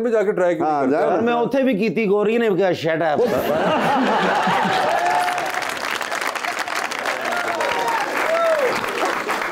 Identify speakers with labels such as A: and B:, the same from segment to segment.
A: में जाके ट्राई
B: हाँ,
A: करते
B: जाए
A: हैं।
C: और मैं ਉੱਥੇ ਵੀ ਕੀਤੀ ਗੋਰੀ ਨੇ ਕਿਹਾ ਸ਼ਟ ਅਪ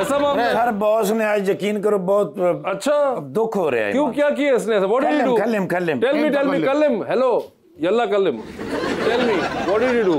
A: ऐसा मामला है?
C: ਹਰ ਬੌਸ ਨੇ ਅੱਜ ਯਕੀਨ ਕਰੋ ਬਹੁਤ
A: अच्छा
C: ਦੁੱਖ ਹੋ ਰਿਹਾ ਹੈ
A: क्यों क्या किया इसने ऐसा what did
C: call
A: you
C: him,
A: do
C: call him, call him.
A: Tell me tell me
D: call
A: call him hello Yalla call him tell me what did you do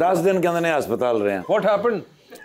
C: 10 दिन के अंदर अस्पताल रहे
A: व्हाट हैपेंड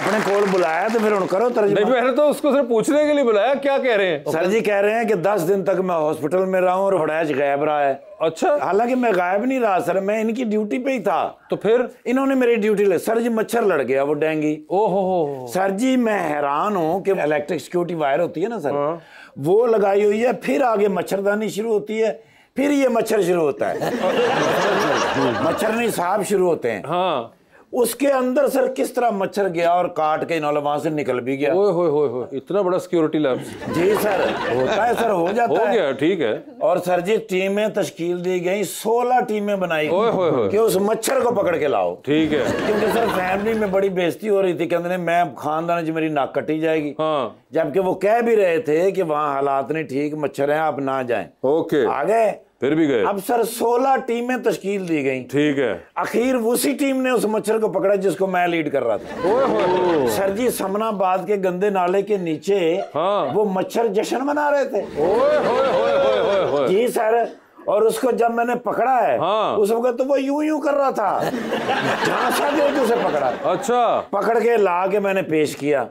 C: आपने कॉल बुलाया तो फिर उन
A: करो
C: तर्जुमा।
A: मैंने तो उसको सिर्फ़ पूछने के लिए बुलाया क्या कह रहे हैं?
C: सर जी कह रहे हैं कि दस दिन तक मैं हॉस्पिटल में रहा हूँ और फड़ैच गायब रहा है।
A: अच्छा।
C: हालाँकि मैं गायब नहीं रहा सर मैं इनकी ड्यूटी पे ही था।
A: तो फिर?
C: इन्होंने मेरी ड्यूटी ले सर जी मच्छर लड़ गया वो डेंगी।
A: ओहो।
C: सर जी मैं हैरान हूँ कि इलेक्ट्रिक सिक्योरिटी वायर होती है ना सर?
A: हाँ।
C: वो लगाई हुई है फिर आगे मच्छरदानी शुरू होती है फिर ये मच्छर शुरू होता है। मच्छर नहीं साफ़ शुरू होते हैं।
A: हाँ।
C: उसके अंदर सर किस तरह मच्छर गया और काट के इन्होंने वहाँ से निकल भी गया?
A: ओए होए होए होए इतना बड़ा सिक्योरिटी लैब्स
C: जी सर होता है सर हो जाता
A: हो
C: है।
A: गया ठीक है।
C: और सर जी टीमें तश्कील दी गई सोलह टीमें बनाई गई
A: ओए होए होए।
C: कि उस मच्छर को पकड़ के लाओ।
A: ठीक है।
C: क्योंकि सर फैमिली में बड़ी बेइज्जती हो रही थी कहते मैं खानदान जी मेरी नाक कटी जाएगी।
A: हाँ।
C: जबकि वो कह भी रहे थे कि वहाँ हालात नहीं ठीक मच्छर हैं आप ना जाए।
A: ओके।
C: आ गए।
A: फिर भी गए।
C: अब सर सोलह टीमें तश्कील दी गई।
A: ठीक है।
C: आखिर उसी टीम ने उस मच्छर को पकड़ा जिसको मैं लीड कर रहा था।
A: होए।
C: सर जी समनाबाद के गंदे नाले के नीचे
A: हाँ।
C: वो मच्छर जश्न मना रहे थे।
A: होए होए होए होए
C: जी सर और उसको जब मैंने पकड़ा है
A: हाँ।
C: उस वक्त तो वो यूँ यूँ कर रहा था। झांसा दे उसे पकड़ा।
A: अच्छा।
C: पकड़ के ला के मैंने पेश किया।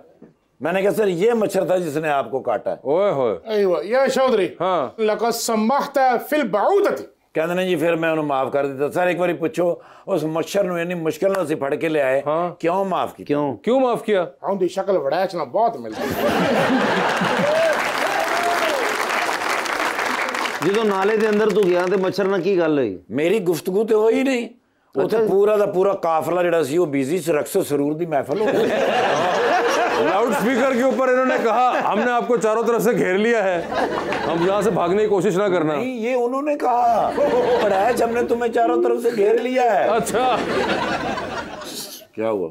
C: मैंने कहा सर ये मच्छर था जिसने आपको काटा है
A: ओए होए
D: या चौधरी
A: हाँ
D: लको संभाता फिल बाउदती
C: ਕਹਿੰਦੇ ਨੇ ਜੀ ਫਿਰ ਮੈਂ ਉਹਨੂੰ ਮਾਫ ਕਰ ਦਿੱਤਾ ਸਰ ਇੱਕ ਵਾਰੀ ਪੁੱਛੋ ਉਸ ਮੱਛਰ ਨੂੰ ਇੰਨੀ ਮੁਸ਼ਕਲ ਨਾਲ ਅਸੀਂ ਫੜ ਕੇ ਲਿਆਏ ਕਿਉਂ ਮਾਫ ਕੀਤਾ ਕਿਉਂ
A: ਕਿਉਂ ਮਾਫ ਕੀਤਾ
D: ਆਉਂਦੀ ਸ਼ਕਲ ਵੜੈਚ ਨਾਲ ਬਹੁਤ ਮਿਲਦੀ
C: ਜਦੋਂ ਨਾਲੇ ਦੇ ਅੰਦਰ ਤੂੰ ਗਿਆ ਤੇ ਮੱਛਰ ਨਾਲ ਕੀ ਗੱਲ ਹੋਈ ਮੇਰੀ ਗੁਫ਼ਤਗੂ ਤੇ ਹੋਈ ਨਹੀਂ ਉੱਥੇ ਪੂਰਾ ਦਾ ਪੂਰਾ ਕਾਫਲਾ ਜਿਹੜਾ ਸੀ ਉਹ ਬੀਜ਼ੀ ਸਰਕਸ ਸਰੂਰ ਦੀ ਮਹਿਫਲ ਹੋ ਗਈ
A: स्पीकर के ऊपर इन्होंने कहा हमने आपको चारों तरफ से घेर लिया है हम यहाँ से भागने की कोशिश ना करना
C: नहीं ये उन्होंने कहा पढ़ाया हमने तुम्हें चारों तरफ से घेर लिया है
A: अच्छा
C: क्या हुआ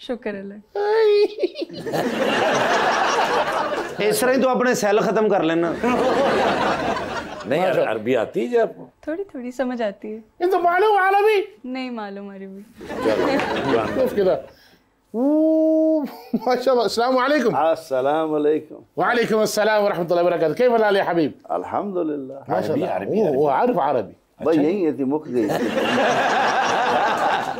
E: ਸ਼ੁਕਰ ਅੱਲਾ
C: ਇਸ ਤਰ੍ਹਾਂ ਹੀ ਤੂੰ ਆਪਣੇ ਸੈੱਲ ਖਤਮ ਕਰ ਲੈਣਾ नहीं अर, अरबी आती है
E: थोड़ी थोड़ी समझ आती है।
D: ये
E: तो मालूम अरबी
D: नहीं मालूम अरबी। माशाल्लाह अस्सलाम वालेकुम
B: अस्सलाम वालेकुम
D: वालेकुम अस्सलाम व रहमतुल्लाहि व बरकातहू कैफ हाल हबीब?
B: अल्हम्दुलिल्लाह।
D: माशाल्लाह। वो
B: भाई यही है मुख गई।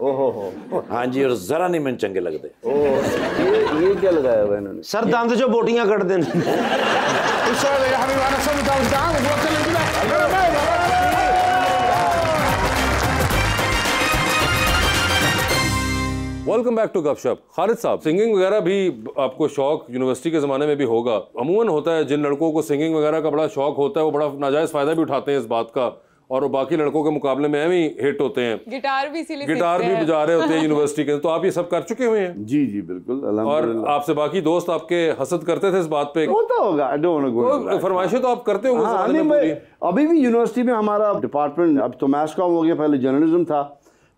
C: ਓਹੋ ਹਾਂਜੀ ਔਰ
B: ਜ਼ਰਾ ਨਹੀਂ ਮੈਨੂੰ ਚੰਗੇ ਲੱਗਦੇ ਓਹ ਇਹ
C: ਕੀ ਲਗਾਇਆ ਹੋਇਆ ਇਹਨਾਂ ਨੇ ਸਰ
D: ਦੰਦ ਚੋਂ ਬੋਟੀਆਂ ਕੱਢਦੇ ਨੇ ਇਨਸ਼ਾ ਅੱਲਾਹ ਹਬੀਬਾਨਾ ਸਭ ਦਾ ਉਸਤਾਦ ਵਕਲ
A: वेलकम बैक टू गपशप खालिद साहब सिंगिंग वगैरह भी आपको शौक यूनिवर्सिटी के ज़माने में भी होगा। अमूमन होता है जिन लड़कों को सिंगिंग वगैरह का बड़ा शौक होता है वो बड़ा नाजायज़ फ़ायदा भी उठाते हैं इस बात का। और वो बाकी लड़कों के मुकाबले में भी हिट होते हैं।
E: गिटार भी इसीलिए
A: गिटार भी बजा रहे होते हैं यूनिवर्सिटी के। तो आप ये सब कर चुके हुए हैं?
B: जी जी बिल्कुल
A: और आपसे बाकी दोस्त आपके हसद करते थे इस बात पे?
B: होता होगा आई डोंट
A: तो फरमाइशें तो आप करते होंगे
B: हाँ। अभी भी यूनिवर्सिटी में हमारा डिपार्टमेंट अब तो मैथ्स कॉम हो गया पहले जर्नलिज्म था।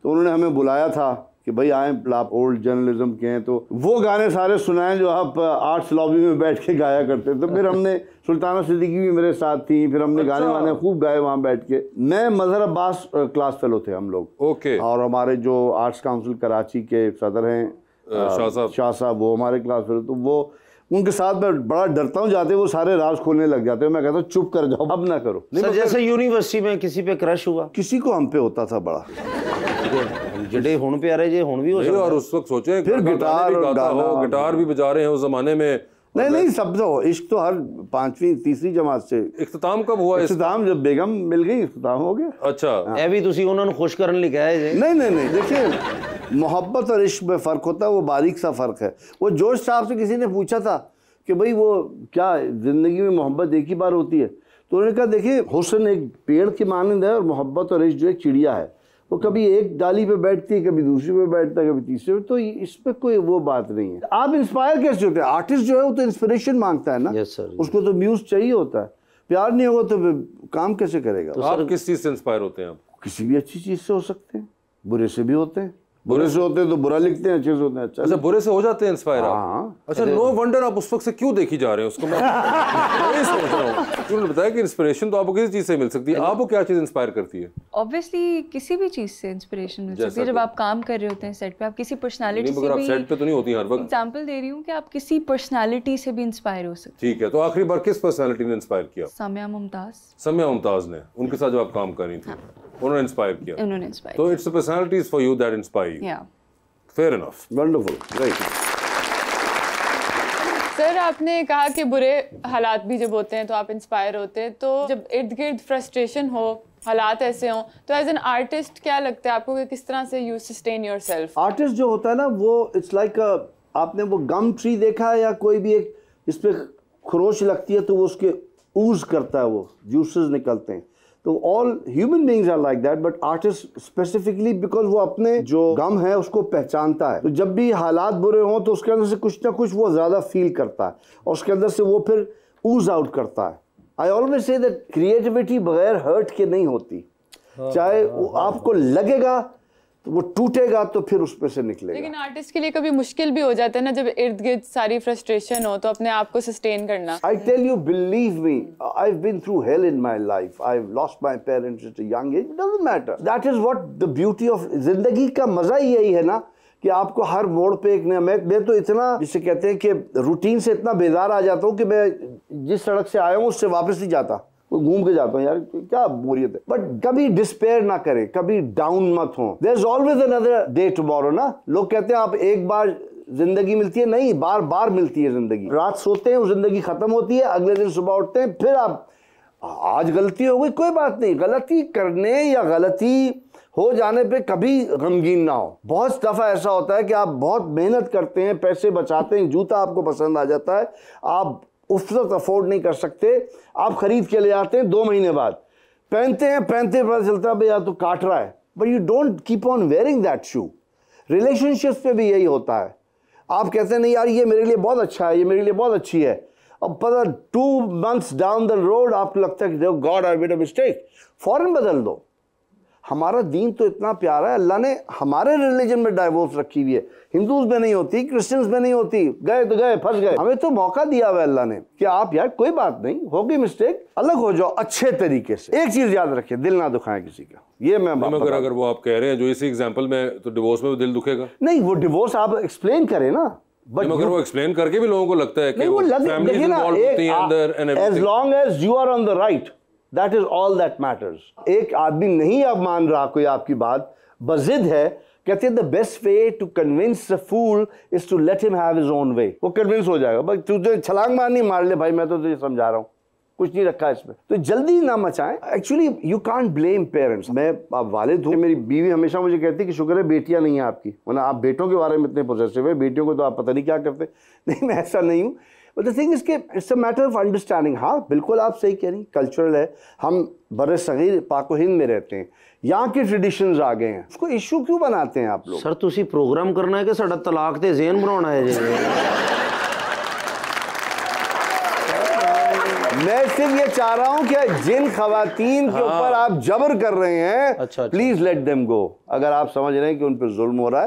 B: तो उन्होंने हमें बुलाया था। कि भाई आए आप ओल्ड जर्नलिज्म के हैं तो वो गाने सारे सुनाए जो आप आर्ट्स लॉबी में बैठ के गाया करते थे। तो फिर हमने सुल्ताना सिद्दीकी भी मेरे साथ थी फिर हमने अच्छा। गाने वाने खूब गाए वहाँ बैठ के। मैं मजहर अब्बास क्लास फेलो थे हम लोग।
A: ओके।
B: और हमारे जो आर्ट्स काउंसिल कराची के सदर हैं
A: शाह साहब।
B: वो हमारे क्लास फेलो तो वो उनके साथ मैं बड़ा डरता हूँ जाते वो सारे राज खोलने लग जाते हैं। मैं कहता हूँ चुप कर जाओ अब ना करो। नहीं
C: सर
B: मतलब
C: जैसे यूनिवर्सिटी में किसी पे क्रश हुआ?
B: किसी को हम पे होता था बड़ा।
C: ਜਿਹੜੇ ਹੁਣ ਪਿਆਰੇ ਜੇ ਹੁਣ ਵੀ ਹੋ
A: नहीं
C: सकता
A: और उस वक्त सोचे
B: फिर
A: गाना
B: गिटार
A: भी
B: और
A: गाता हो
B: गाना।
A: गिटार भी बजा रहे हैं उस जमाने में
B: नहीं नहीं सब तो इश्क तो हर पांचवी तीसरी जमात से
A: इख्तिताम कब हुआ इस
B: इख्तिताम जब बेगम मिल गई इख्तिताम हो गया
A: अच्छा
C: ਇਹ ਵੀ ਤੁਸੀਂ ਉਹਨਾਂ ਨੂੰ ਖੁਸ਼ ਕਰਨ ਲਈ ਕਹੇ ਜੇ
B: नहीं नहीं नहीं देखिए मोहब्बत और इश्क में फ़र्क होता है वो बारीक सा फ़र्क है वो जोश साहब से किसी ने पूछा था कि भाई वो क्या ज़िंदगी में मोहब्बत एक ही बार होती है तो उन्होंने कहा देखिए हुसन एक पेड़ के मानंद है और मोहब्बत और इश्क जो एक चिड़िया है वो कभी एक डाली पे बैठती है कभी दूसरी पे बैठता है कभी तीसरे पे तो इस पे कोई वो बात नहीं है। आप इंस्पायर कैसे होते हैं? आर्टिस्ट जो है वो तो इंस्पिरेशन माँगता है ना?
C: Yes, sir.
B: उसको तो म्यूज चाहिए होता है। प्यार नहीं होगा तो काम कैसे करेगा?
A: तो आप किस चीज़ से इंस्पायर होते हैं आप?
B: किसी भी अच्छी चीज़ से हो सकते हैं बुरे से भी होते हैं। बुरे से होते हैं तो बुरा लिखते हैं अच्छे से होते हैं अच्छा
A: अच्छा बुरे से हो जाते हैं इंस्पायर आप?
B: हाँ।
A: अच्छा नो वंडर आप उस वक्त से क्यों देखी जा रहे हैं उसको? मैं सोच रहा हूँ। उन्होंने बताया कि इंस्पिरेशन तो आपको किसी चीज़ से मिल सकती है? आपको क्या चीज़ इंस्पायर करती है?
E: ऑब्वियसली किसी भी चीज़ से इंस्पिरेशन मिल सकती है। जब आप काम कर रहे होते हैं सेट पे आप किसी पर्सनालिटी से
A: मगर आप सेट पे तो नहीं होती हर वक्त।
E: एग्जांपल दे रही हूँ कि आप किसी पर्सनालिटी से भी इंस्पायर हो सकते
A: ठीक है तो आखिरी बार किस पर्सनालिटी ने इंस्पायर किया?
E: हैं सामिया मुमताज़।
A: सम्या मुमताज़ ने। उनके साथ जब आप काम कर रही थी उन्होंने इंस्पायर किया।
E: उन्होंने इंस्पायर
A: तो it's personalities for you that inspire you
E: या
A: fair enough
B: wonderful right
F: sir आपने कहा कि बुरे हालात भी जब होते हैं तो आप इंस्पायर होते हैं तो जब इर्द गिर्द फ्रस्ट्रेशन हो हालात ऐसे हों तो एज एन आर्टिस्ट क्या लगता है आपको कि किस तरह से you sustain yourself
B: artist जो होता है ना वो इट्स लाइक like आपने वो गम ट्री देखा है या कोई भी एक इस पे खरोच लगती है तो वो उसके ऊज करता है वो जूसेस निकलते हैं। तो all human beings are like that but artist specifically because वो अपने जो गम है उसको पहचानता है। तो जब भी हालात बुरे हों तो उसके अंदर से कुछ ना कुछ वो ज़्यादा फील करता है और उसके अंदर से वो फिर ऊज आउट करता है। I always say that creativity बगैर हर्ट के नहीं होती। चाहे वो आपको लगेगा तो वो टूटेगा तो फिर उस पे से निकलेगा
F: लेकिन आर्टिस्ट के लिए कभी मुश्किल भी हो जाता है ना जब इर्द गिर्द सारी फ्रस्ट्रेशन हो तो अपने आप को सस्टेन करना
B: you, believe me, I've been through hell in my life. I've lost my parents at a young age. It doesn't matter. That is what the beauty of ज़िंदगी का मज़ा ही यही है ना कि आपको हर मोड़ पे एक नया मैं मैं तो इतना जिसे कहते हैं कि रूटीन से इतना बेजार आ जाता हूँ कि मैं जिस सड़क से आया हूँ उससे वापस नहीं जाता घूम के जाता हूँ, यार, क्या बोरियत है। बट कभी डिस्पेयर ना करें, कभी डाउन मत हो। There is always another day tomorrow ना? लोग कहते हैं, आप एक बार ज़िंदगी मिलती है, नहीं बार बार मिलती है ज़िंदगी। रात सोते हैं, ज़िंदगी खत्म होती है, अगले दिन सुबह उठते हैं, फिर आप, आज गलती हो गई, कोई बात नहीं। गलती करने या गलती हो जाने पे कभी गमगीन ना हो। बहुत दफ़ा ऐसा होता है कि आप बहुत मेहनत करते हैं, पैसे बचाते हैं, जूता आपको पसंद आ जाता है, आप उस वक्त अफोर्ड नहीं कर सकते। आप खरीद के ले आते हैं दो महीने बाद। पहनते हैं, पहनते पता चलता है, भाई यार तो काट रहा है। But you don't keep on wearing that shoe relationships पे भी यही होता है। आप कहते हैं, नहीं यार, ये मेरे लिए बहुत अच्छा है, ये मेरे लिए बहुत अच्छी है। अब पता two months down the road आपको लगता है कि God I made a mistake फ़ौरन बदल दो। हमारा दीन तो इतना प्यारा है अल्लाह ने हमारे रिलीजन में डाइवोर्स रखी हुई है। हिंदूज में नहीं होती क्रिश्चियंस में नहीं होती। गए तो गए फंस गए। हमें तो मौका दिया हुआ है अल्लाह ने कि आप यार कोई बात नहीं होगी मिस्टेक अलग हो जाओ अच्छे तरीके से। एक चीज़ याद रखिए दिल ना दुखाए किसी का। ये मैं
A: मगर
B: बता-
A: अगर वो आप कह रहे हैं जो इसी एग्ज़ाम्पल में तो डिवोर्स में दिल दुखेगा।
B: नहीं वो डिवोर्स आप एक्सप्लेन करें ना। बट
A: मगर वो एक्सप्लेन करके भी लोगों को लगता है कि
B: वो लग देखिए ना
A: as
B: long as you are on the right that is all that matters एक आदमी नहीं अब मान रहा कोई आपकी बात बजिद है, कहते हैं the best way to convince a fool is to let him have his own way वो कन्विंस हो जाएगा। भाई तुझे छलांग मारनी मार ले भाई, मैं तो तुझे समझा रहा हूँ। कुछ नहीं रखा इसमें। तो जल्दी ना मचाएँ। Actually you can't blame parents मैं आप वालिद हूँ, मेरी बीवी हमेशा मुझे कहती है कि, शुक्र है, बेटियाँ नहीं है आपकी। वरना आप बेटों के बारे में इतने पोजेसिव है, बेटियों को तो आप पता नहीं क्या करते। नहीं, मैं ऐसा नहीं हूँ। बट द थिंग इज़ के it's a matter of understanding हाँ बिल्कुल आप सही कह रही कल्चरल है। हम बर सगीर पाको हिंद में रहते हैं। यहाँ के ट्रेडिशन आ गए हैं। उसको इशू क्यों बनाते हैं आप लोग?
C: सर तुम प्रोग्राम करना है कि साढ़ा तलाक से जेन बनाना है
B: मैं सिर्फ़ ये चाह रहा हूँ कि जिन खातन के हाँ। ऊपर हाँ। आप जबर कर रहे हैं
C: अच्छा, अच्छा,
B: प्लीज़ लेट देम गो अगर आप समझ रहे हैं कि उन पर जुल्म हो रहा है